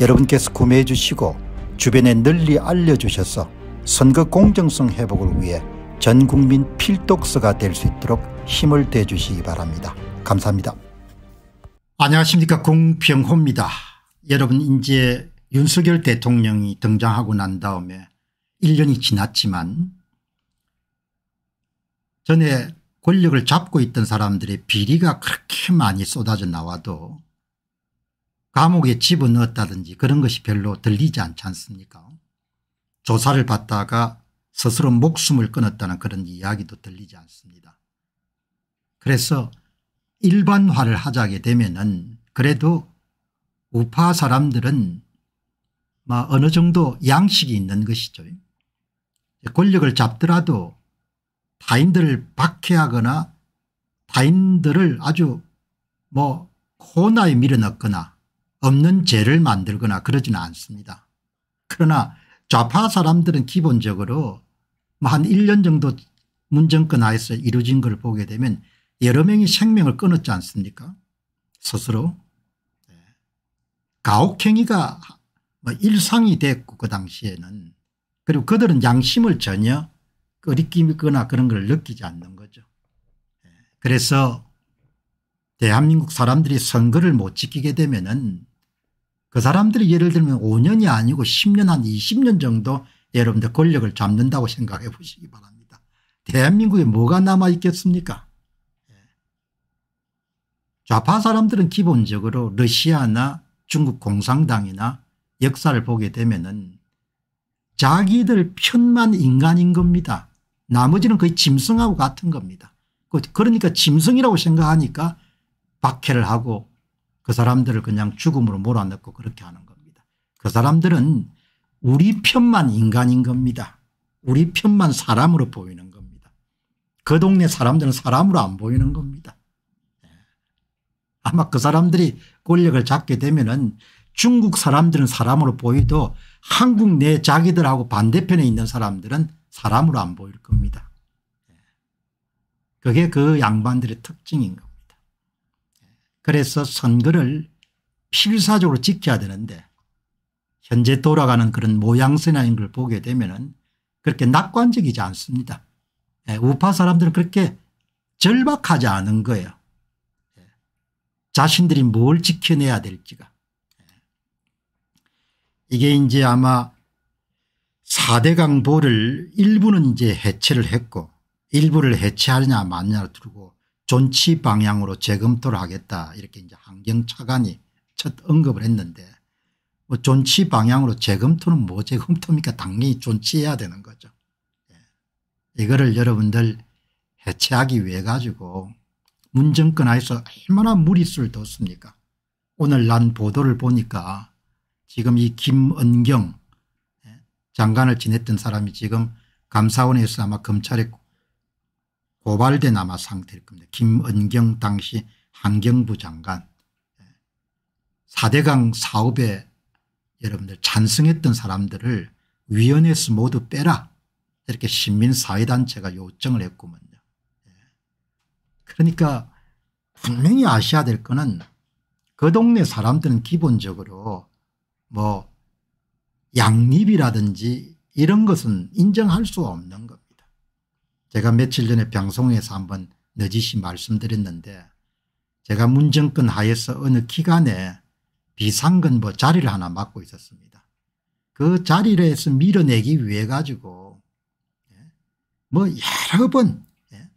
여러분께서 구매해 주시고 주변에 널리 알려주셔서 선거 공정성 회복을 위해 전 국민 필독서가 될 수 있도록 힘을 대 주시기 바랍니다. 감사합니다. 안녕하십니까 공평호입니다. 여러분 이제 윤석열 대통령이 등장하고 난 다음에 1년이 지났지만 전에 권력을 잡고 있던 사람들의 비리가 그렇게 많이 쏟아져 나와도 감옥에 집어넣었다든지 그런 것이 별로 들리지 않지 않습니까 조사를 받다가 스스로 목숨을 끊었다는 그런 이야기도 들리지 않습니다. 그래서 일반화를 하자게 되면 그래도 우파 사람들은 어느 정도 양식이 있는 것이죠. 권력을 잡더라도 타인들을 박해하거나 타인들을 아주 뭐 코나에 밀어넣거나 없는 죄를 만들거나 그러지는 않습니다. 그러나 좌파 사람들은 기본적으로 뭐 한 1년 정도 문정권 하에서 이루어진 걸 보게 되면 여러 명이 생명을 끊었지 않습니까 스스로. 네. 가혹행위가 뭐 일상이 됐고 그 당시에는 그리고 그들은 양심을 전혀 끄리끼거나 그런 걸 느끼지 않는 거죠. 네. 그래서 대한민국 사람들이 선거를 못 지키게 되면 그 사람들이 예를 들면 5년이 아니고 10년 한 20년 정도 여러분들 권력을 잡는다고 생각해 보시기 바랍니다. 대한민국에 뭐가 남아 있겠습니까 예. 좌파 사람들은 기본적으로 러시아나 중국 공산당이나 역사를 보게 되면 자기들 편만 인간인 겁니다. 나머지는 거의 짐승하고 같은 겁니다. 그, 그러니까 짐승이라고 생각하니까 박해를 하고 그 사람들을 그냥 죽음으로 몰아넣고 그렇게 하는 겁니다. 그 사람들은 우리 편만 인간인 겁니다. 우리 편만 사람으로 보이는 겁니다. 그 동네 사람들은 사람으로 안 보이는 겁니다. 예. 아마 그 사람들이 권력을 잡게 되면 중국 사람들은 사람으로 보이도 한국 내 자기들하고 반대편에 있는 사람들은 사람으로 안 보일 겁니다. 예. 그게 그 양반들의 특징인 겁니다. 그래서 선거를 필사적으로 지켜야 되는데 현재 돌아가는 그런 모양새나 걸 보게 되면 그렇게 낙관적이지 않습니다. 예, 우파 사람들은 그렇게 절박하지 않은 거예요. 예, 자신들이 뭘 지켜내야 될지가. 예. 이게 이제 아마 4대강 보를 일부는 이제 해체를 했고 일부를 해체하느냐 마느냐를 두고 존치 방향으로 재검토를 하겠다 이렇게 이제 환경차관이 첫 언급을 했는데 뭐 존치 방향으로 재검토는 뭐 재검토입니까 당연히 존치해야 되는 거죠. 예. 이거를 여러분들 해체하기 위해 가지고 문정권 하에서 얼마나 무리수를 뒀습니까 오늘 난 보도를 보니까 지금 이 김은경 예, 장관을 지냈던 사람이 지금 감사원에서 아마 검찰에 고발된 아마 상태일 겁니다. 김은경 당시 환경부 장관 4대강 사업에 여러분들 찬성했던 사람들을 위원회에서 모두 빼라 이렇게 시민사회단체가 요청을 했구먼요. 예. 그러니까 분명히 아셔야 될 거는 그 동네 사람들은 기본적으로 뭐 양립이라든지 이런 것은 인정할 수 없는 겁니다. 제가 며칠 전에 방송에서 한번 너짓이 말씀드렸는데 제가 문정권 하에서 어느 기간에 비상근보 뭐 자리를 하나 맡고 있었습니다. 그 자리를 해서 밀어내기 위해 가지고 예, 뭐 여러 번뭐 예,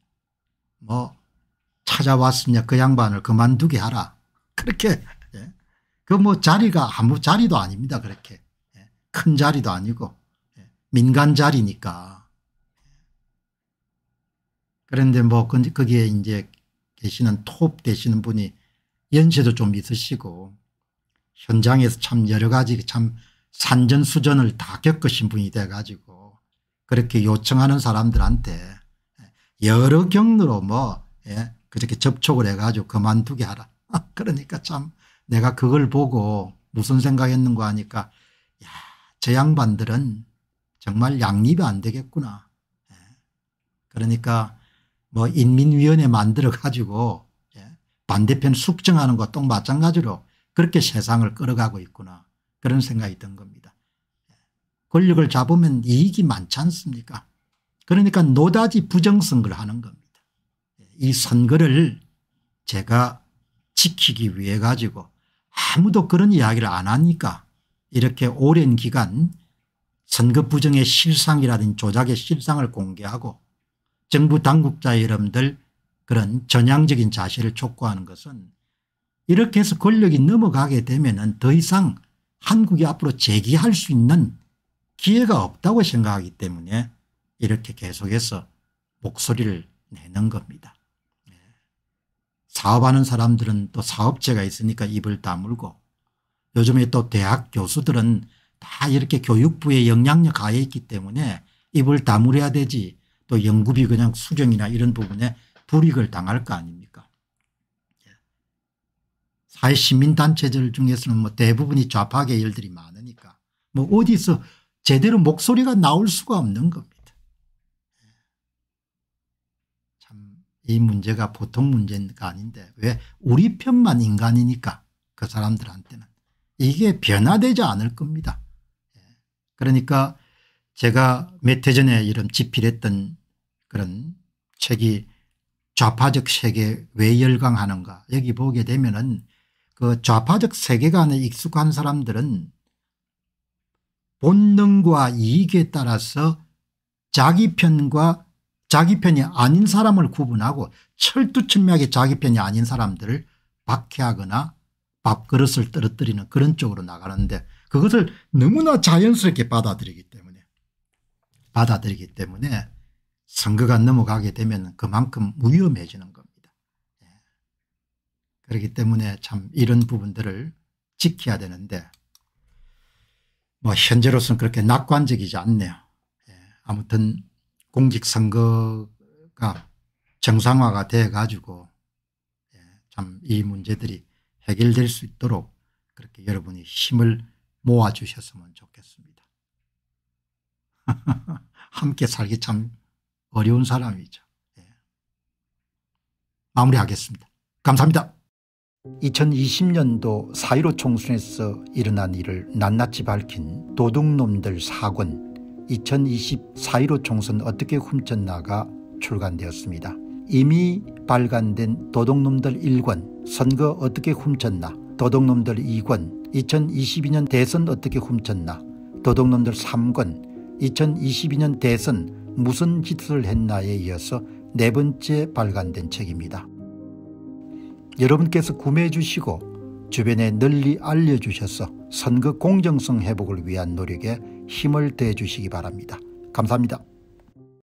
찾아왔으냐 그 양반을 그만두게 하라. 그렇게 예, 그뭐 자리가 아무 자리도 아닙니다 그렇게. 큰 자리도 아니고 민간 자리니까 그런데 뭐 거기에 이제 계시는 톱 되시는 분이 연세도 좀 있으시고 현장에서 참 여러 가지 참 산전수전을 다 겪으신 분이 돼가지고 그렇게 요청하는 사람들한테 여러 경로로 뭐 예, 그렇게 접촉을 해가지고 그만두게 하라. 그러니까 참 내가 그걸 보고 무슨 생각했는가 하니까 야, 저 양반들은 정말 양립이 안 되겠구나. 예. 그러니까 뭐 인민위원회 만들어 가지고 예. 반대편 숙정하는 것도 마찬가지로 그렇게 세상을 끌어가고 있구나 그런 생각이 든 겁니다. 예. 권력을 잡으면 이익이 많지 않습니까 그러니까 노다지 부정선거를 하는 겁니다. 예. 이 선거를 제가 지키기 위해 가지고 아무도 그런 이야기를 안 하니까 이렇게 오랜 기간 선거 부정의 실상이라든지 조작의 실상을 공개하고 정부 당국자 여러분들 그런 전향적인 자세를 촉구하는 것은 이렇게 해서 권력이 넘어가게 되면 더 이상 한국이 앞으로 재기할 수 있는 기회가 없다고 생각하기 때문에 이렇게 계속해서 목소리를 내는 겁니다. 네. 사업하는 사람들은 또 사업체가 있으니까 입을 다물고 요즘에 또 대학 교수들은 다 이렇게 교육부의 영향력 하에 있기 때문에 입을 다물어야 되지 또 연구비 그냥 수정이나 이런 부분에 불이익을 당할 거 아닙니까 예. 사회 시민단체들 중에서는 뭐 대부분이 좌파 계열들이 많으니까 뭐 어디서 제대로 목소리가 나올 수가 없는 겁니다. 예. 참이 문제가 보통 문제가 아닌데 왜 우리 편만 인간이니까 그 사람들한테는 이게 변화되지 않을 겁니다. 그러니까 제가 몇 해 전에 이런 집필했던 그런 책이 좌파적 세계 왜 열광하는가? 여기 보게 되면은 그 좌파적 세계관에 익숙한 사람들은 본능과 이익에 따라서 자기 편과 자기 편이 아닌 사람을 구분하고 철두철미하게 자기 편이 아닌 사람들을 박해하거나 밥그릇을 떨어뜨리는 그런 쪽으로 나가는데 그것을 너무나 자연스럽게 받아들이기 때문에 받아들이기 때문에 선거가 넘어가게 되면 그만큼 위험해지는 겁니다. 예. 그렇기 때문에 참 이런 부분들을 지켜야 되는데 뭐 현재로서는 그렇게 낙관적이지 않네요. 예. 아무튼 공직선거가 정상화가 돼 가지고 예. 참이 문제들이 해결될 수 있도록 그렇게 여러분이 힘을 모아주셨으면 좋겠습니다. 함께 살기 참 어려운 사람이죠. 예. 마무리하겠습니다. 감사합니다. 2020년도 4.15 총선에서 일어난 일을 낱낱이 밝힌 도둑놈들 사권 2020 4.15 총선 어떻게 훔쳤나가 출간되었습니다. 이미 발간된 도둑놈들 1권 선거 어떻게 훔쳤나 도둑놈들 2권 2022년 대선 어떻게 훔쳤나 도둑놈들 3권 2022년 대선 무슨 짓을 했나에 이어서 네 번째 발간된 책입니다. 여러분께서 구매해 주시고 주변에 널리 알려주셔서 선거 공정성 회복을 위한 노력에 힘을 더해 주시기 바랍니다. 감사합니다.